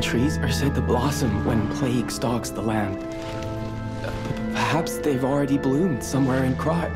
Trees are said to blossom when plague stalks the land. Perhaps they've already bloomed somewhere in Krat.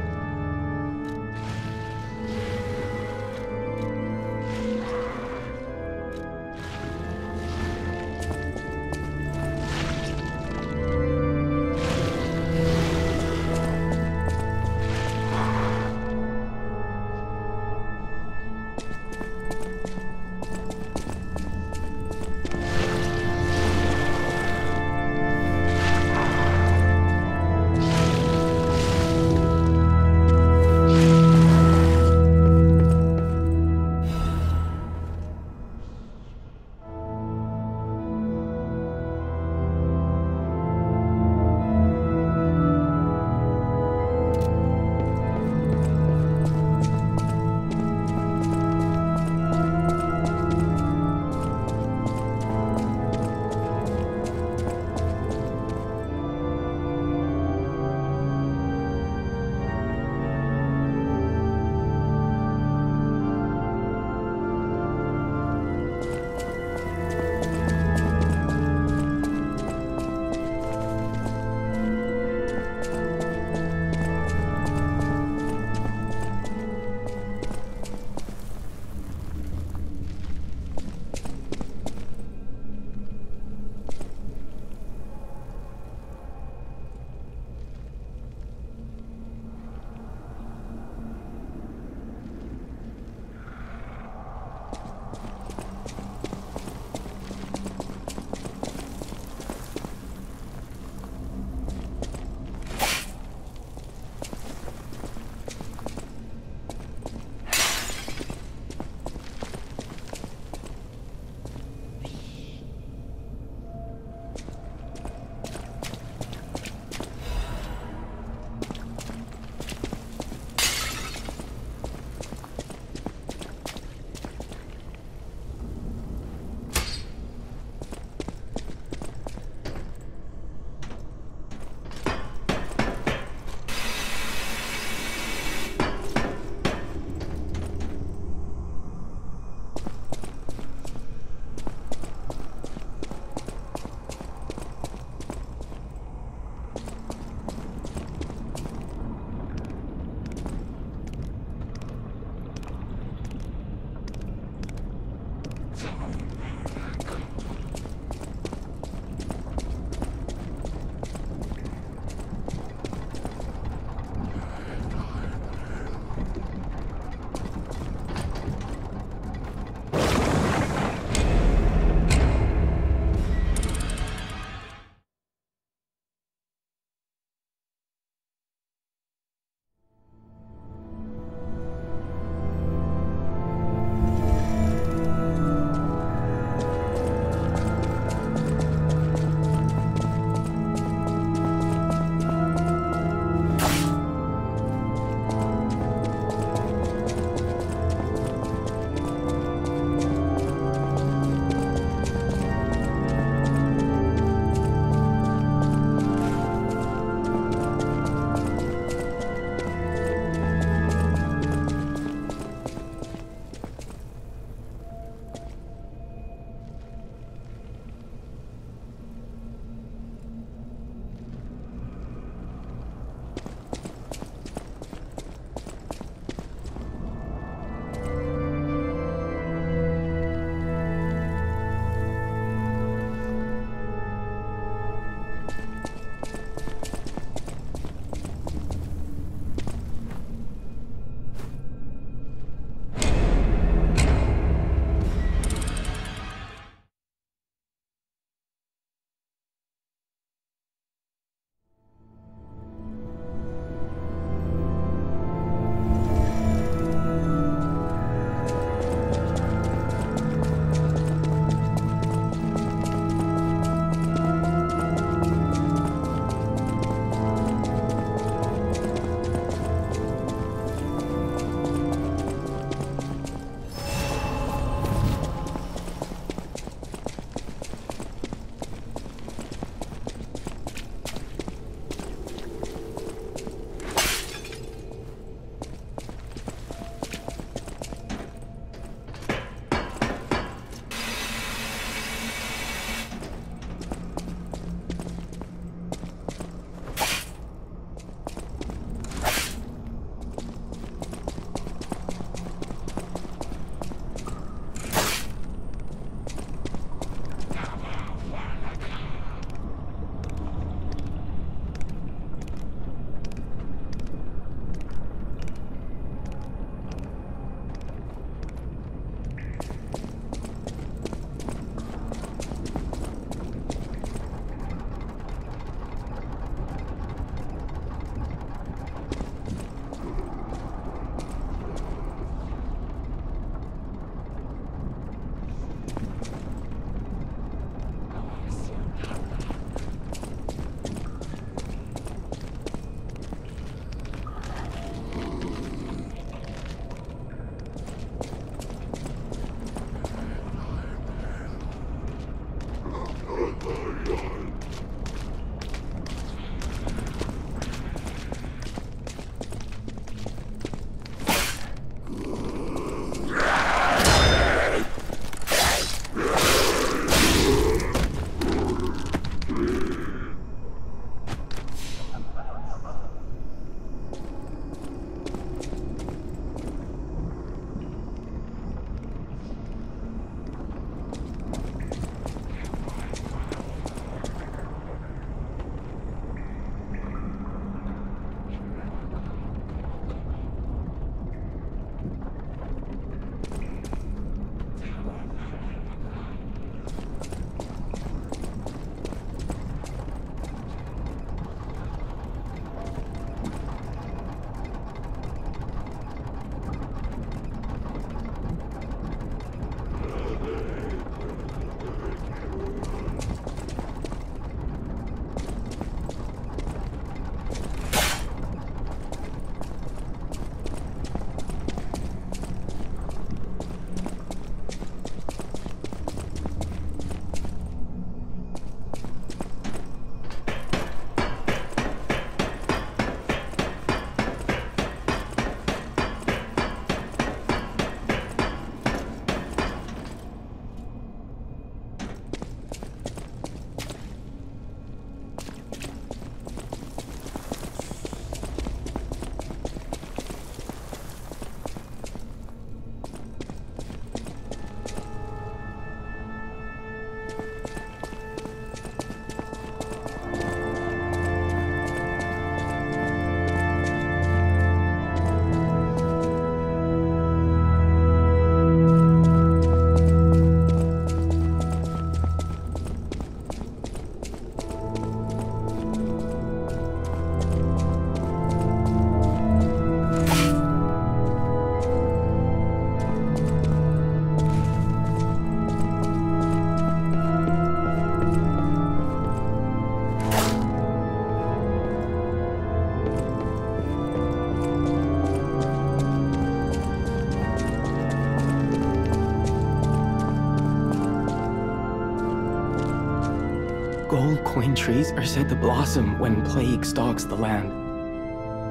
Gold coin trees are said to blossom when plague stalks the land.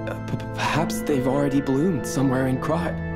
Uh, perhaps they've already bloomed somewhere in Krat.